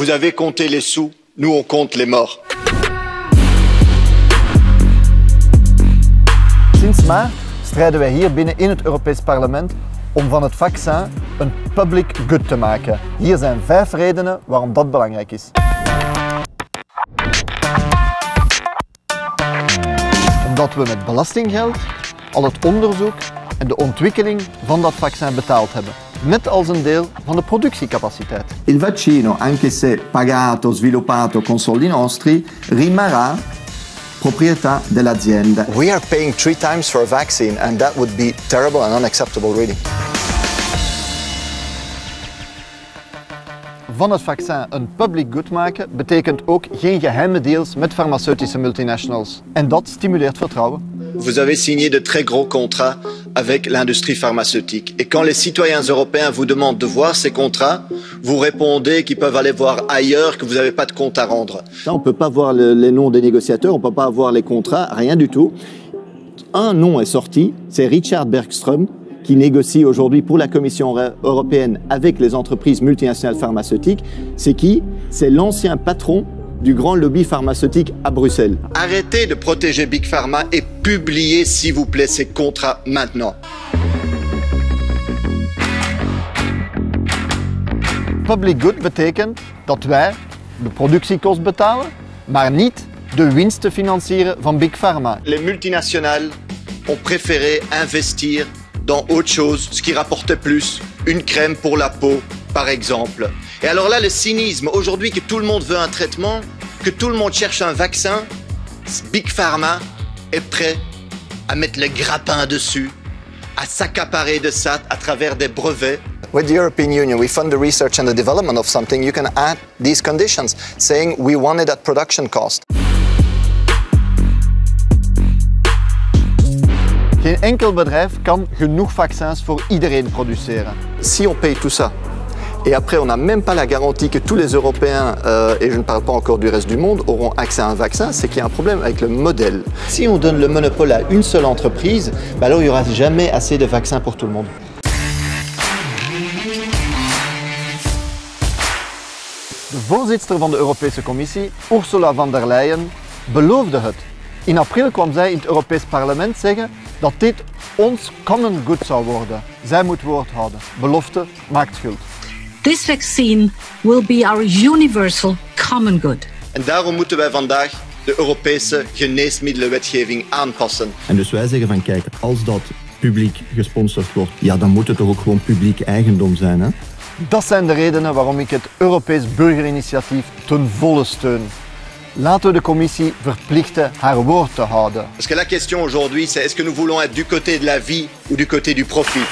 Vous avez compté les sous, nous on compte les morts. Sinds maart strijden wij hier binnen in het Europees Parlement om van het vaccin een public good te maken. Hier zijn vijf redenen waarom dat belangrijk is. Omdat we met belastinggeld al het onderzoek en de ontwikkeling van dat vaccin betaald hebben. Net als een deel van de productiecapaciteit. Il vaccino, anche se pagato, sviluppato con soldi nostri, rimarrà proprietà dell'azienda. We are paying three times for a vaccine, and that would be terrible and unacceptable, really. Van het vaccin een public good maken betekent ook geen geheime deals met farmaceutische multinationals. En dat stimuleert vertrouwen. Vous avez signé de très gros contrats avec l'industrie pharmaceutique. Et quand les citoyens européens vous demandent de voir ces contrats, vous répondez qu'ils peuvent aller voir ailleurs, que vous n'avez pas de compte à rendre. On ne peut pas voir le- les noms des négociateurs, on ne peut pas voir les contrats, rien du tout. Un nom est sorti, c'est Richard Bergström, qui négocie aujourd'hui pour la Commission euro- européenne avec les entreprises multinationales pharmaceutiques. C'est qui? C'est l'ancien patron du grand lobby pharmaceutique à Bruxelles. Arrêtez de protéger Big Pharma et publiez, s'il vous plaît, ces contrats maintenant. Public good betekent dat wij de productiekost betalen, maar niet de winsten financieren van Big Pharma. Les multinationales ont préféré investir dans autre chose, ce qui rapportait plus, une crème pour la peau, par exemple. Et alors là, le cynisme, aujourd'hui que tout le monde veut un traitement, que tout le monde cherche un vaccin, Big Pharma est prêt à mettre le grappin dessus, à s'accaparer de ça à travers des brevets. With the European Union, we fund the research and the development of something. You can add these conditions, saying we want it at production cost. Geen enkel bedrijf kan genoeg vaccins voor iedereen produceren. Si on paye tout ça, et après on n'a même pas la garantie que tous les Européens, euh, et je ne parle pas encore du reste du monde, auront accès à un vaccin, c'est qu'il y a un problème avec le modèle. Si on donne le monopole à une seule entreprise, bah alors il n'y aura jamais assez de vaccins pour tout le monde. De voorzitter van de Europese Commissie, Ursula von der Leyen, beloofde het. In april kwam zij in het Europees Parlement zeggen dat dit ons common good zou worden. Zij moet woord houden. Belofte maakt schuld. This vaccine will be our universal common good. En daarom moeten wij vandaag de Europese geneesmiddelenwetgeving aanpassen. En dus wij zeggen van kijk, als dat publiek gesponsord wordt, ja, dan moet het toch ook gewoon publiek eigendom zijn. Hè? Dat zijn de redenen waarom ik het Europees Burgerinitiatief ten volle steun. Laten we de commissie verplichten haar woord te houden. Parce que la question aujourd'hui, c'est est-ce que nous voulons être du côté de la vie ou du côté du profit